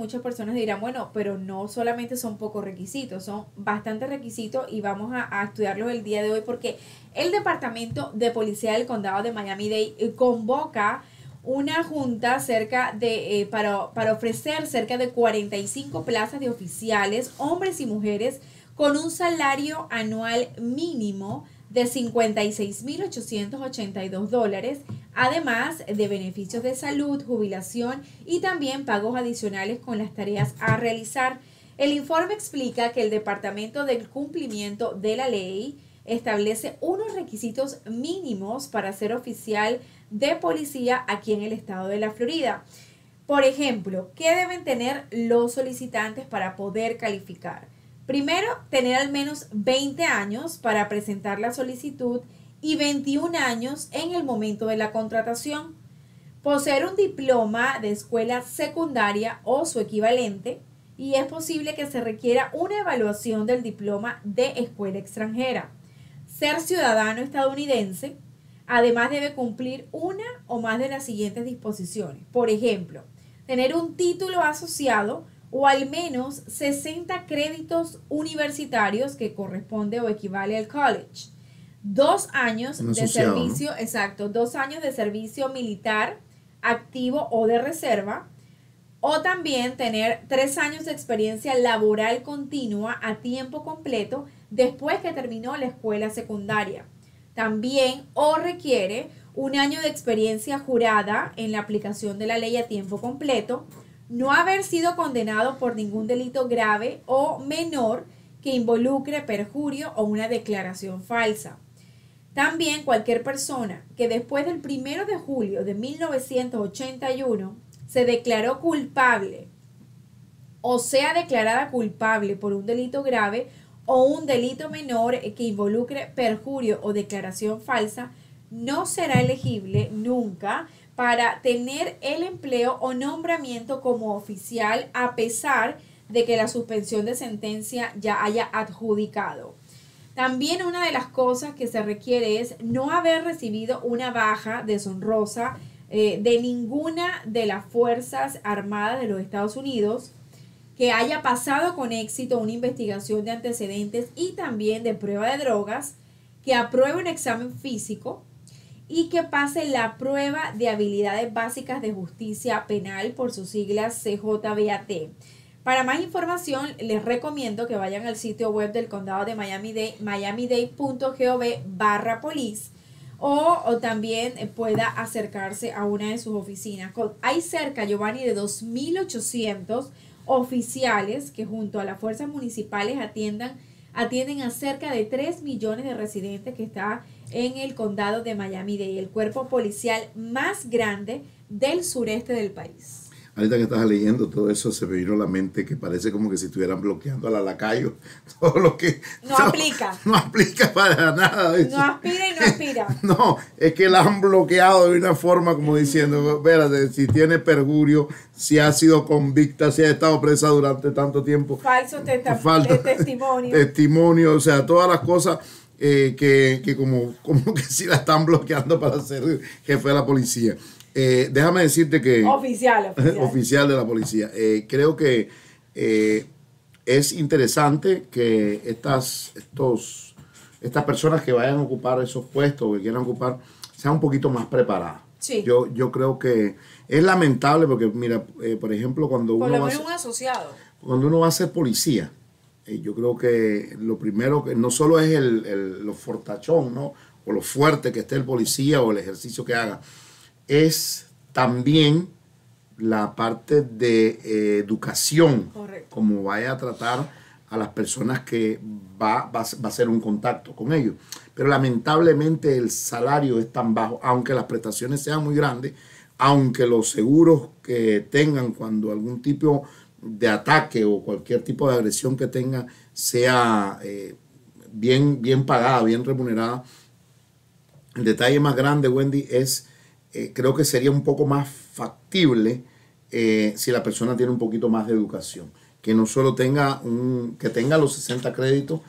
muchas personas dirán, bueno, pero no solamente son pocos requisitos, son bastantes requisitos y vamos a, estudiarlos el día de hoy porque el Departamento de Policía del Condado de Miami-Dade eh, convoca una junta cerca de, eh, para, para ofrecer cerca de 45 plazas de oficiales, hombres y mujeres, con un salario anual mínimo de 56.882 dólares, además de beneficios de salud, jubilación y también pagos adicionales con las tareas a realizar. El informe explica que el Departamento del Cumplimiento de la Ley establece unos requisitos mínimos para ser oficial de policía aquí en el estado de la Florida. Por ejemplo, ¿qué deben tener los solicitantes para poder calificar? Primero, tener al menos 20 años para presentar la solicitud y 21 años en el momento de la contratación. Poseer un diploma de escuela secundaria o su equivalente y es posible que se requiera una evaluación del diploma de escuela extranjera. Ser ciudadano estadounidense, además debe cumplir una o más de las siguientes disposiciones. Por ejemplo, tener un título asociado o al menos 60 créditos universitarios que corresponde o equivale al college. Dos años de servicio, exacto, dos años de servicio militar activo o de reserva. O también tener tres años de experiencia laboral continua a tiempo completo después que terminó la escuela secundaria. También o requiere un año de experiencia jurada en la aplicación de la ley a tiempo completo no haber sido condenado por ningún delito grave o menor que involucre perjurio o una declaración falsa. También cualquier persona que después del 1 de julio de 1981 se declaró culpable o sea declarada culpable por un delito grave o un delito menor que involucre perjurio o declaración falsa, no será elegible nunca para tener el empleo o nombramiento como oficial a pesar de que la suspensión de sentencia ya haya adjudicado. También una de las cosas que se requiere es no haber recibido una baja deshonrosa eh, de ninguna de las Fuerzas Armadas de los Estados Unidos, que haya pasado con éxito una investigación de antecedentes y también de prueba de drogas, que apruebe un examen físico, y que pase la prueba de habilidades básicas de justicia penal por sus siglas CJBAT. Para más información, les recomiendo que vayan al sitio web del condado de Miami-Dade, miamidade.gov barra police, o, o, también pueda acercarse a una de sus oficinas. Hay cerca, Giovanni, de 2.800 oficiales que junto a las fuerzas municipales atiendan, atienden a cerca de 3 millones de residentes que está en el condado de Miami-Dade, el cuerpo policial más grande del sureste del país. Ahorita que estás leyendo todo eso, se me vino a la mente que parece como que si estuvieran bloqueando a la lacayo. Todo lo que. No, aplica. No aplica para nada. No aspira y no aspira. No, es que la han bloqueado de una forma como diciendo: espérate, si tiene perjurio, si ha sido convicta, si ha estado presa durante tanto tiempo. Falso, falso testimonio. Testimonio, o sea, todas las cosas eh, que, como, como que si la están bloqueando para ser jefe de la policía. Eh, déjame decirte que... Oficial, oficial. de la policía. Eh, creo que es interesante que estas, estos, estas personas que vayan a ocupar esos puestos que quieran ocupar sean un poquito más preparadas. Yo, yo creo que es lamentable porque, mira, por ejemplo, cuando uno... va un asociado. Cuando uno va a ser policía, eh, yo creo que lo primero que no solo es el, lo fortachón, ¿no? O lo fuerte que esté el policía o el ejercicio que haga, es también la parte de eh, educación, como vaya a tratar a las personas que va, va, va, a ser un contacto con ellos. Pero lamentablemente el salario es tan bajo, aunque las prestaciones sean muy grandes, aunque los seguros que tengan cuando algún tipo de ataque o cualquier tipo de agresión que tenga sea eh, bien, bien pagada, bien remunerada. El detalle más grande, Wendy, es, eh, creo que sería un poco más factible eh, si la persona tiene un poquito más de educación. Que no solo tenga un, que tenga los 60 créditos,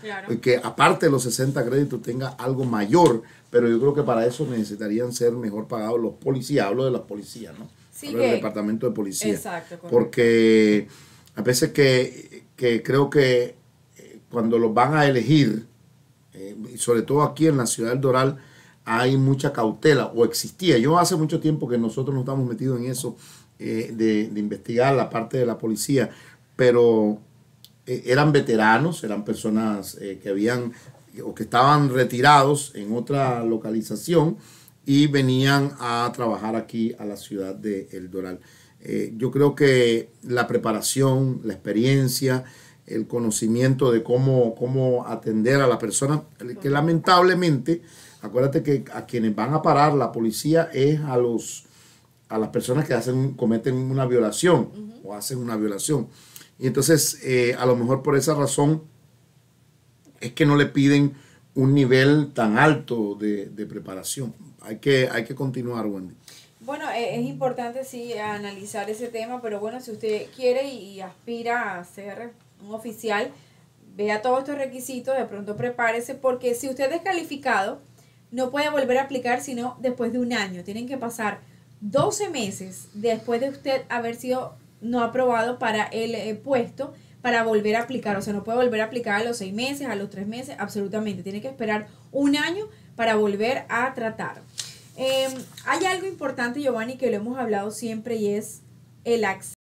que aparte de los 60 créditos tenga algo mayor, pero yo creo que para eso necesitarían ser mejor pagados los policías, hablo de las policías, ¿no? el departamento de policía. Exacto. Porque a veces que, creo que eh, cuando los van a elegir, eh, y sobre todo aquí en la ciudad del Doral, hay mucha cautela o existía. Yo hace mucho tiempo que nosotros nos estamos metidos en eso eh, de, de, investigar la parte de la policía, pero eran veteranos, eran personas que habían o que estaban retirados en otra localización y venían a trabajar aquí a la ciudad de El Doral. Eh, yo creo que la preparación, la experiencia, el conocimiento de cómo, cómo atender a la persona, que lamentablemente, acuérdate que a quienes van a parar la policía es a los a las personas que hacen, cometen una violación o hacen una violación. Y entonces, eh, a lo mejor por esa razón, es que no le piden un nivel tan alto de, preparación. Hay que, hay que continuar, Wendy. Bueno, e, es importante sí analizar ese tema, pero bueno, si usted quiere y aspira a ser un oficial, vea todos estos requisitos, de pronto prepárese, porque si usted es calificado, no puede volver a aplicar sino después de un año. Tienen que pasar 12 meses después de usted haber sido no aprobado para el eh, puesto para volver a aplicar. O sea, no puede volver a aplicar a los seis meses, a los tres meses, absolutamente. Tiene que esperar un año para volver a tratar. Em, hay algo importante, Giovanni, que lo hemos hablado siempre y es el acceso